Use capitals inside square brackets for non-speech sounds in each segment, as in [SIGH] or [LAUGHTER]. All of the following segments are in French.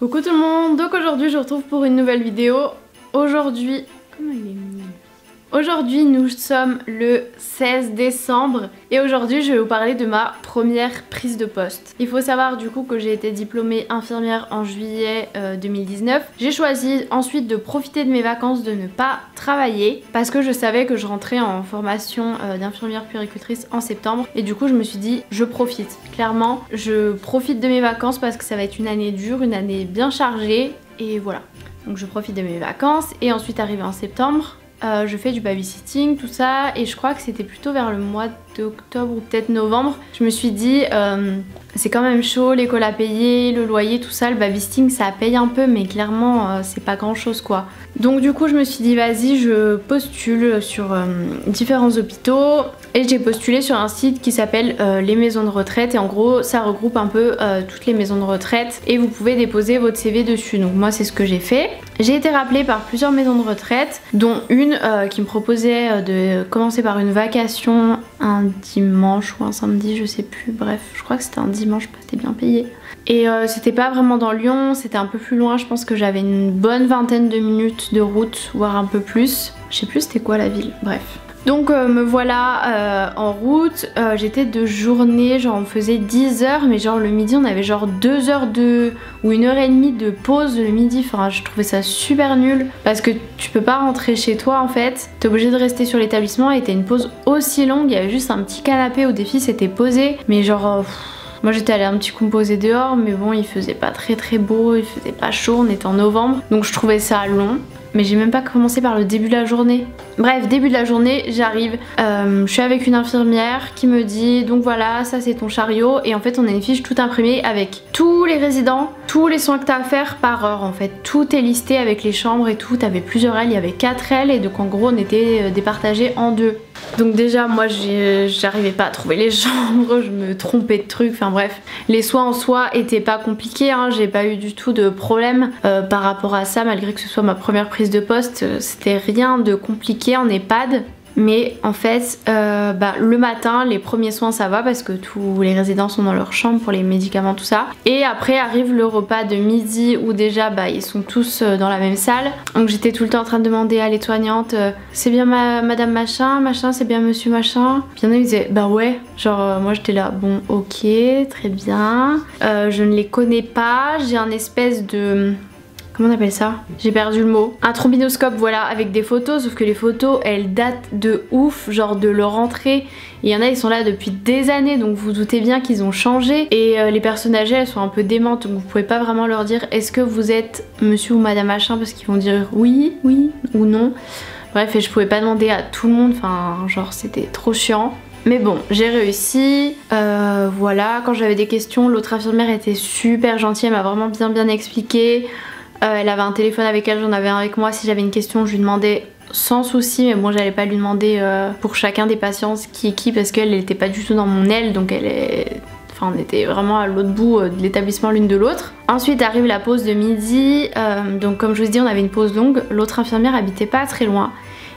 Coucou tout le monde, donc aujourd'hui je vous retrouve pour une nouvelle vidéo. Aujourd'hui... Aujourd'hui nous sommes le 16 décembre et aujourd'hui je vais vous parler de ma première prise de poste. Il faut savoir du coup que j'ai été diplômée infirmière en juillet 2019. Euh, j'ai choisi ensuite de profiter de mes vacances de ne pas travailler parce que je savais que je rentrais en formation euh, d'infirmière puéricultrice en septembre et du coup je me suis dit je profite. Clairement je profite de mes vacances parce que ça va être une année dure, une année bien chargée et voilà. Donc je profite de mes vacances et ensuite arrivé en septembre, je fais du babysitting, tout ça, et je crois que c'était plutôt vers le mois d'octobre ou peut-être novembre. Je me suis dit, euh, c'est quand même chaud, l'école à payer, le loyer, tout ça, le babysitting ça paye un peu, mais clairement euh, c'est pas grand chose quoi. Donc du coup je me suis dit, vas-y, je postule sur différents hôpitaux, et j'ai postulé sur un site qui s'appelle les maisons de retraite, et en gros ça regroupe un peu toutes les maisons de retraite, et vous pouvez déposer votre CV dessus. Donc moi c'est ce que j'ai fait. J'ai été rappelée par plusieurs maisons de retraite, dont une euh, qui me proposait euh, de commencer par une vacation dimanche ou un samedi, je sais plus, bref, je crois que c'était un dimanche, c'était bien payé. Et euh, c'était pas vraiment dans Lyon, c'était un peu plus loin, je pense que j'avais une bonne vingtaine de minutes de route, voire un peu plus. Je sais plus c'était quoi la ville, bref. Donc euh, me voilà euh, en route, euh, j'étais de journée, genre on faisait 10 heures mais genre le midi on avait genre 2 heures de ou une heure et demie de pause le midi, enfin je trouvais ça super nul parce que tu peux pas rentrer chez toi en fait, t'es obligé de rester sur l'établissement et t'as une pause aussi longue, il y avait juste un petit canapé où des filles s'étaient posées. Mais genre... moi j'étais allée un petit coup me poser dehors mais bon il faisait pas très très beau, il faisait pas chaud, on était en novembre. Donc je trouvais ça long mais j'ai même pas commencé par le début de la journée. Bref, début de la journée, j'arrive, euh, je suis avec une infirmière qui me dit donc voilà, ça c'est ton chariot et en fait on a une fiche toute imprimée avec tous les résidents, tous les soins que t'as à faire par heure en fait. Tout est listé avec les chambres et tout, t'avais plusieurs ailes, il y avait quatre ailes et donc en gros on était euh, départagés en deux. Donc déjà moi j'arrivais pas à trouver les [LAUGHS] chambres, je me trompais de trucs, enfin bref. Les soins en soi étaient pas compliqués, hein. j'ai pas eu du tout de problème euh, par rapport à ça malgré que ce soit ma première prise de poste, euh, c'était rien de compliqué en EHPAD. Mais en fait, euh, bah, le matin, les premiers soins ça va parce que tous les résidents sont dans leur chambre pour les médicaments, tout ça. Et après arrive le repas de midi où déjà bah, ils sont tous euh, dans la même salle. Donc j'étais tout le temps en train de demander à l'étoignante c'est bien madame machin, machin, c'est bien monsieur machin? Puis il en a qui disaient bah ouais, genre moi j'étais là, bon ok, très bien. je ne les connais pas, j'ai un espèce de comment on appelle ça J'ai perdu le mot. Un trombinoscope, voilà, avec des photos, sauf que les photos, elles datent de ouf, genre de leur entrée. Il y en a, ils sont là depuis des années, donc vous, doutez bien qu'ils ont changé. Et euh, les personnes âgées, elles sont un peu démentes, donc vous pouvez pas vraiment leur dire est-ce que vous êtes monsieur ou madame machin, parce qu'ils vont dire oui, oui ou non. Bref, et je pouvais pas demander à tout le monde, enfin, genre, c'était trop chiant. Mais bon, j'ai réussi. Euh, voilà, quand j'avais des questions, l'autre infirmière était super gentille, elle m'a vraiment bien bien expliqué. Euh, elle avait un téléphone avec elle, j'en avais un avec moi. Si j'avais une question, je lui demandais sans souci, mais bon, j'allais pas lui demander euh, pour chacun des patients qui est qui parce qu'elle n'était pas du tout dans mon aile, donc elle est. On était vraiment à l'autre bout euh, de l'établissement l'une de l'autre. Ensuite arrive la pause de midi, donc comme je vous dis, on avait une pause longue. L'autre infirmière habitait pas très loin.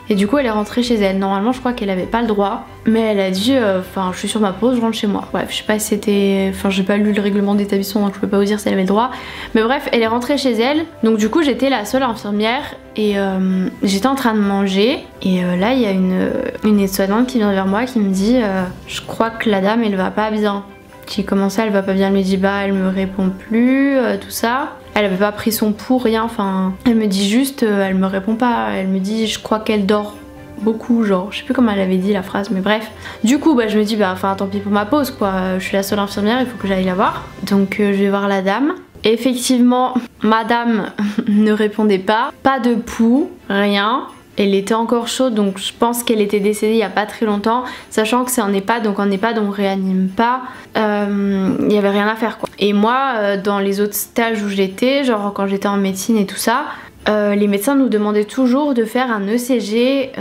Et du coup elle est rentrée chez elle. Normalement je crois qu'elle avait pas le droit. Mais elle a dit euh, enfin je suis sur ma pause, je rentre chez moi. Bref, je sais pas si c'était. Enfin j'ai pas lu le règlement d'établissement donc je peux pas vous dire si elle avait le droit. Mais bref, elle est rentrée chez elle. Donc du coup j'étais la seule infirmière et euh, j'étais en train de manger. Et euh, là il y a une, une aide-soignante qui vient vers moi qui me dit je crois que la dame elle va pas bien. J'ai commencé, elle va pas bien, elle me dit bah elle me répond plus, tout ça. Elle avait pas pris son pouls, rien, enfin... Elle me dit juste, euh, elle me répond pas, elle me dit je crois qu'elle dort beaucoup genre je sais plus comment elle avait dit la phrase mais bref. Du coup bah je me dis bah enfin tant pis pour ma pause quoi. Je suis la seule infirmière il faut que j'aille la voir. Donc euh, je vais voir la dame. Effectivement madame [LAUGHS] ne répondait pas. Pas de pouls rien elle était encore chaude donc je pense qu'elle était décédée il y a pas très longtemps sachant que c'est en EHPAD donc en EHPAD on réanime pas euh, il y avait rien à faire quoi et moi euh, dans les autres stages où j'étais genre quand j'étais en médecine et tout ça euh, les médecins nous demandaient toujours de faire un ECG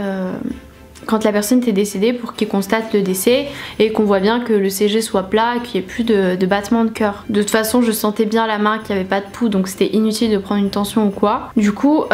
quand la personne était décédée pour qu'ils constatent le décès et qu'on voit bien que le CG soit plat et qu'il n'y ait plus de, de battement de cœur. De toute façon, je sentais bien la main qu'il n'y avait pas de pouls donc c'était inutile de prendre une tension ou quoi. Du coup,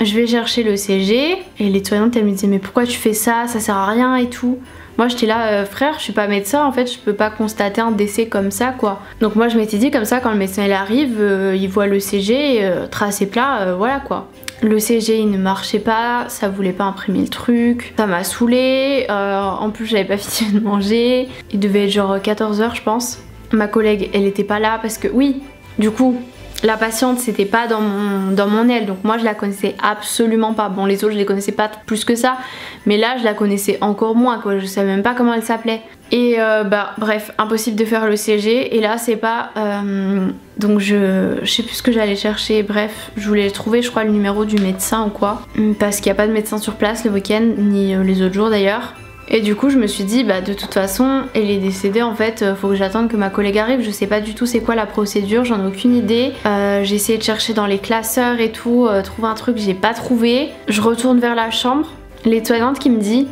je vais chercher le CG et l'étoignante elle me disait mais pourquoi tu fais ça, ça sert à rien et tout. Moi j'étais là, euh, frère, je suis pas médecin, en fait je peux pas constater un décès comme ça quoi. Donc moi je m'étais dit comme ça quand le médecin il arrive, euh, il voit le CG, euh, tracé plat, voilà quoi. Le CG il ne marchait pas, ça voulait pas imprimer le truc, ça m'a saoulé. en plus j'avais pas [LAUGHS] fini de manger, il devait être genre 14h je pense. Ma collègue elle était pas là parce que oui, du coup la patiente c'était pas dans mon, aile. Donc moi je la connaissais absolument pas. Bon les autres je les connaissais pas plus que ça. Mais là je la connaissais encore moins quoi. Je savais même pas comment elle s'appelait. Et euh, bah bref impossible de faire le CG et là c'est pas euh, donc je, je sais plus ce que j'allais chercher. Bref je voulais trouver je crois le numéro du médecin ou quoi. Parce qu'il n'y a pas de médecin sur place le week-end ni euh, les autres jours d'ailleurs et du coup je me suis dit bah de toute façon elle est décédée en fait euh, faut que j'attende que ma collègue arrive. Je sais pas du tout c'est quoi la procédure j'en ai aucune idée. Euh, j'ai essayé de chercher dans les classeurs et tout euh, trouver un truc j'ai pas trouvé. Je retourne vers la chambre l'étoilante qui me dit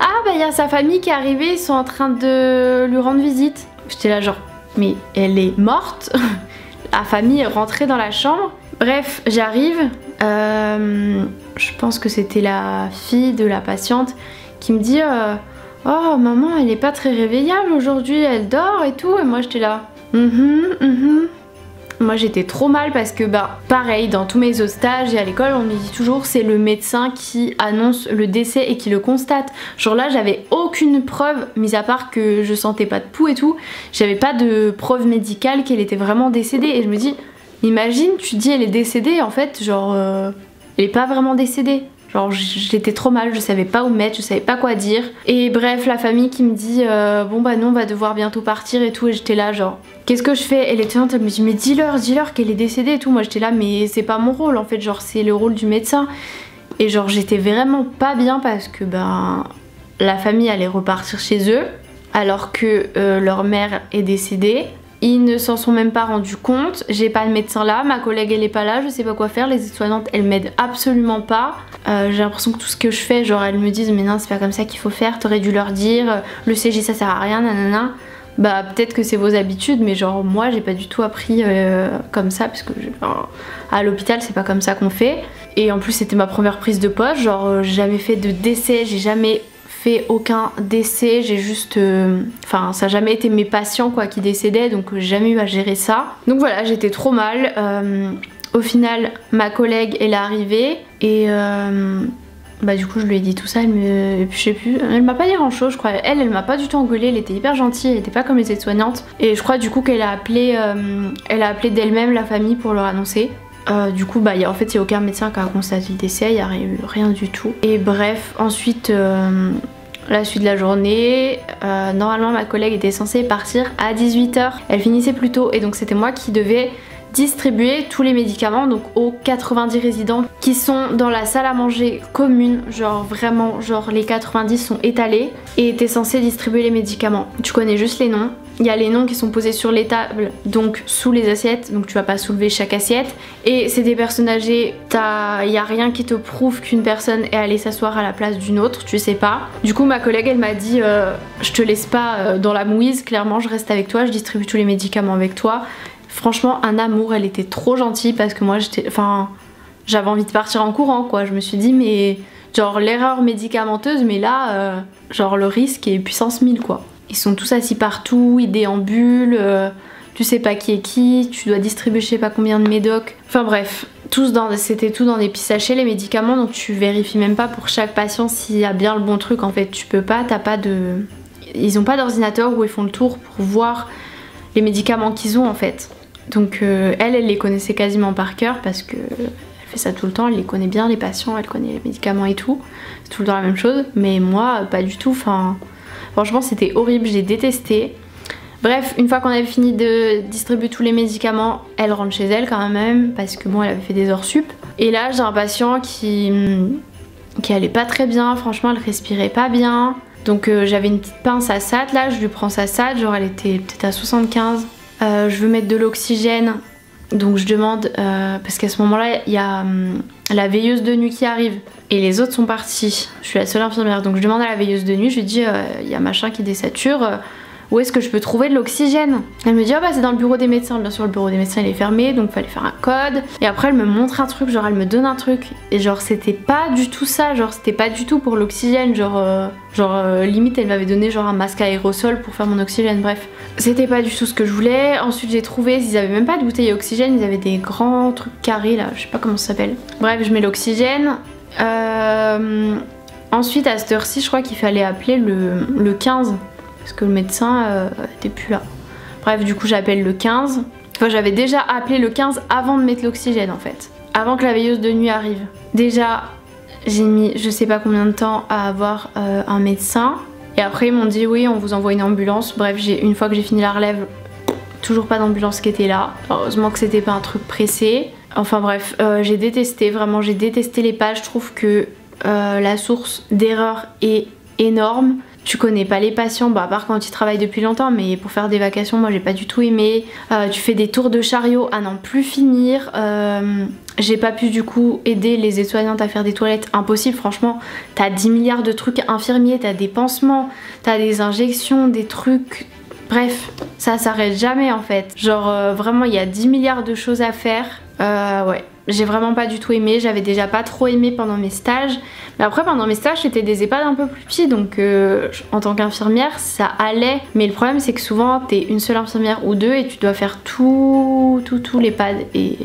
ah bah il y a sa famille qui est arrivée ils sont en train de lui rendre visite. J'étais là genre mais elle est morte? [LAUGHS] La famille est rentrée dans la chambre? Bref j'arrive. Je pense que c'était la fille de la patiente qui me dit euh, Oh maman elle est pas très réveillable aujourd'hui, elle dort et tout et moi j'étais là mm Moi j'étais trop mal parce que bah pareil dans tous mes autres stages et à l'école on me dit toujours c'est le médecin qui annonce le décès et qui le constate. Genre là j'avais aucune preuve, mis à part que je sentais pas de pouls et tout, j'avais pas de preuve médicale qu'elle était vraiment décédée et je me dis imagine tu dis elle est décédée en fait genre euh, elle est pas vraiment décédée. Genre j'étais trop mal, je savais pas où mettre, je savais pas quoi dire. Et bref, la famille qui me dit euh, bon bah non on va devoir bientôt partir et tout et j'étais là genre qu'est-ce que je fais? Et l'étudiante elle me dit mais dis-leur, dis-leur qu'elle est décédée et tout. Moi j'étais là mais c'est pas mon rôle en fait, genre c'est le rôle du médecin. Et genre j'étais vraiment pas bien parce que ben la famille allait repartir chez eux alors que euh, leur mère est décédée. Ils ne s'en sont même pas rendus compte. J'ai pas de médecin là, ma collègue elle est pas là, je sais pas quoi faire. Les soignantes elles m'aident absolument pas. Euh, j'ai l'impression que tout ce que je fais, genre elles me disent mais non c'est pas comme ça qu'il faut faire, t'aurais dû leur dire, le CG ça sert à rien, nanana. Bah peut-être que c'est vos habitudes, mais genre moi j'ai pas du tout appris euh, comme ça parce que à l'hôpital c'est pas comme ça qu'on fait. Et en plus c'était ma première prise de poste, genre euh, j'ai jamais fait de décès, j'ai jamais fait aucun décès, j'ai juste... Euh, enfin, ça n'a jamais été mes patients quoi qui décédaient, donc j'ai jamais eu à gérer ça. Donc voilà, j'étais trop mal. Euh, au final, ma collègue, elle est arrivée et... Euh, bah du coup je lui ai dit tout ça, elle me... je sais plus, elle m'a pas dit grand chose je crois, elle elle m'a pas du tout engueulée, elle était hyper gentille, elle était pas comme les aides-soignantes. Et je crois du coup qu'elle a appelé elle a appelé d'elle-même la famille pour leur annoncer du coup, bah, en fait, il n'y a aucun médecin qui a constaté le décès, il n'y a rien, du tout. Et bref, ensuite, la suite de la journée. Euh, normalement ma collègue était censée partir à 18h. Elle finissait plus tôt et donc c'était moi qui devais distribuer tous les médicaments donc aux 90 résidents qui sont dans la salle à manger commune genre vraiment genre les 90 sont étalés et t'es censé distribuer les médicaments tu connais juste les noms il y a les noms qui sont posés sur les tables, donc sous les assiettes, donc tu vas pas soulever chaque assiette. Et c'est des personnes âgées, il y a rien qui te prouve qu'une personne est allée s'asseoir à la place d'une autre, tu sais pas. Du coup ma collègue elle m'a dit euh, je te laisse pas euh, dans la mouise, clairement je reste avec toi, je distribue tous les médicaments avec toi. Franchement un amour, elle était trop gentille parce que moi j'étais, enfin j'avais envie de partir en courant quoi. Je me suis dit mais genre l'erreur médicamenteuse mais là euh, genre le risque est puissance 1000 quoi. Ils sont tous assis partout, ils déambulent, euh, tu sais pas qui est qui, tu dois distribuer je sais pas combien de médocs. Enfin bref, c'était tout dans des petits sachets les médicaments donc tu vérifies même pas pour chaque patient s'il y a bien le bon truc en fait. Tu peux pas, t'as pas de... Ils ont pas d'ordinateur où ils font le tour pour voir les médicaments qu'ils ont en fait. Donc euh, elle, elle les connaissait quasiment par cœur parce que elle fait ça tout le temps, elle les connaît bien les patients, elle connaît les médicaments et tout. C'est tout le temps la même chose. Mais moi, pas du tout. Enfin, Franchement c'était horrible, j'ai détesté. Bref, une fois qu'on avait fini de distribuer tous les médicaments, elle rentre chez elle quand même parce que bon elle avait fait des heures sup. Et là j'ai un patient qui, qui allait pas très bien, franchement elle respirait pas bien. Donc euh, j'avais une petite pince à SAT là, je lui prends sa SAT, genre elle était peut-être à 75. Euh, je veux mettre de l'oxygène, donc je demande, euh, parce qu'à ce moment-là il y a hum, la veilleuse de nuit qui arrive et les autres sont partis. Je suis la seule infirmière. Donc je demande à la veilleuse de nuit, je lui dis euh, il y a machin qui désature, où est-ce que je peux trouver de l'oxygène Elle me dit oh bah c'est dans le bureau des médecins. Bien sûr le bureau des médecins il est fermé donc fallait faire un code. Et après elle me montre un truc, genre elle me donne un truc. Et genre c'était pas du tout ça, genre c'était pas du tout pour l'oxygène, genre euh, genre euh, limite elle m'avait donné genre un masque à aérosol pour faire mon oxygène, bref. C'était pas du tout ce que je voulais. Ensuite j'ai trouvé, ils avaient même pas de bouteille oxygène, ils avaient des grands trucs carrés là, je sais pas comment ça s'appelle. Bref je mets l'oxygène. Euh, ensuite à cette heure-ci je crois qu'il fallait appeler le, le 15 parce que le médecin euh, était plus là. Bref, du coup j'appelle le 15. Enfin, j'avais déjà appelé le 15 avant de mettre l'oxygène en fait. Avant que la veilleuse de nuit arrive. Déjà, j'ai mis je sais pas combien de temps à avoir euh, un médecin. Et après ils m'ont dit oui on vous envoie une ambulance. Bref, une fois que j'ai fini la relève, toujours pas d'ambulance qui était là. Heureusement que c'était pas un truc pressé. Enfin bref, euh, j'ai détesté, vraiment j'ai détesté les pages. Je trouve que la source d'erreur est énorme tu connais pas les patients, bah, à part quand tu travailles depuis longtemps, mais pour faire des vacations, moi j'ai pas du tout aimé. Euh, tu fais des tours de chariot à n'en plus finir. Euh, j'ai pas pu du coup aider les aides-soignantes à faire des toilettes, impossible franchement. T'as 10 milliards de trucs infirmiers, t'as des pansements, t'as des injections, des trucs. Bref, ça s'arrête jamais en fait. Genre euh, vraiment il y a 10 milliards de choses à faire. ouais, j'ai vraiment pas du tout aimé, j'avais déjà pas trop aimé pendant mes stages. Mais après pendant mes stages c'était des EHPAD un peu plus petits donc euh, en tant qu'infirmière ça allait. Mais le problème c'est que souvent t'es une seule infirmière ou deux et tu dois faire tout, tout, tout l'EHPAD et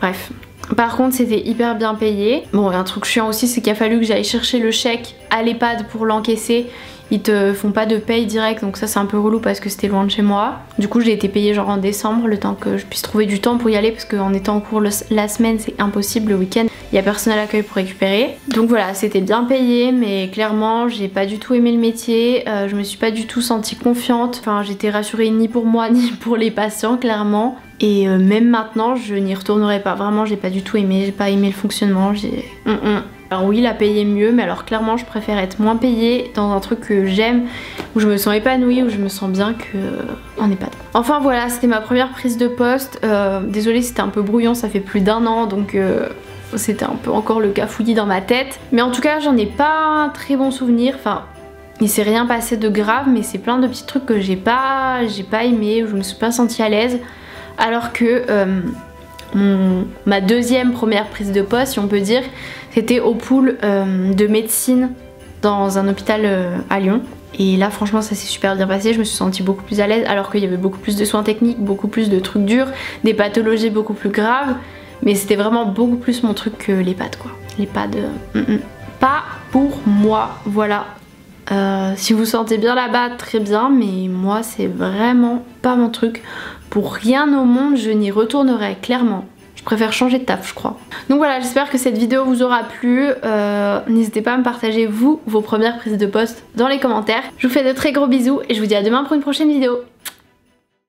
bref. Par contre c'était hyper bien payé. Bon un truc chiant aussi c'est qu'il a fallu que j'aille chercher le chèque à l'EHPAD pour l'encaisser ils te font pas de paye direct donc ça c'est un peu relou parce que c'était loin de chez moi. Du coup j'ai été payée genre en décembre le temps que je puisse trouver du temps pour y aller parce qu'en étant en cours la semaine c'est impossible le week-end. Il y a personne à l'accueil pour récupérer. Donc voilà c'était bien payé mais clairement j'ai pas du tout aimé le métier. Euh, je me suis pas du tout sentie confiante. Enfin j'étais rassurée ni pour moi [LAUGHS] ni pour les patients clairement. Et euh, même maintenant je n'y retournerai pas. Vraiment j'ai pas du tout aimé. J'ai pas aimé le fonctionnement. J'ai... Mm, mm. Alors oui, la payer mieux, mais alors clairement, je préfère être moins payée dans un truc que j'aime, où je me sens épanouie, où je me sens bien que en EHPAD. Enfin voilà, c'était ma première prise de poste. Euh, désolée, c'était un peu brouillon, ça fait plus d'un an, donc euh, c'était un peu encore le cafouillis dans ma tête. Mais en tout cas, j'en ai pas un très bon souvenir. Enfin, il s'est rien passé de grave, mais c'est plein de petits trucs que j'ai pas, j'ai pas aimé, où je me suis pas sentie à l'aise. Alors que euh, ma deuxième première prise de poste, si on peut dire, c'était au pool euh, de médecine dans un hôpital euh, à Lyon. Et là franchement ça s'est super bien passé, je me suis sentie beaucoup plus à l'aise alors qu'il y avait beaucoup plus de soins techniques, beaucoup plus de trucs durs, des pathologies beaucoup plus graves. Mais c'était vraiment beaucoup plus mon truc que les pads quoi. Les pads, euh, mm, mm. pas pour moi, voilà. si vous sentez bien là-bas, très bien, mais moi c'est vraiment pas mon truc. Pour rien au monde, je n'y retournerai clairement préfère changer de taf je crois. Donc voilà j'espère que cette vidéo vous aura plu. Euh, n'hésitez pas à me partager vous vos premières prises de poste dans les commentaires. Je vous fais de très gros bisous et je vous dis à demain pour une prochaine vidéo.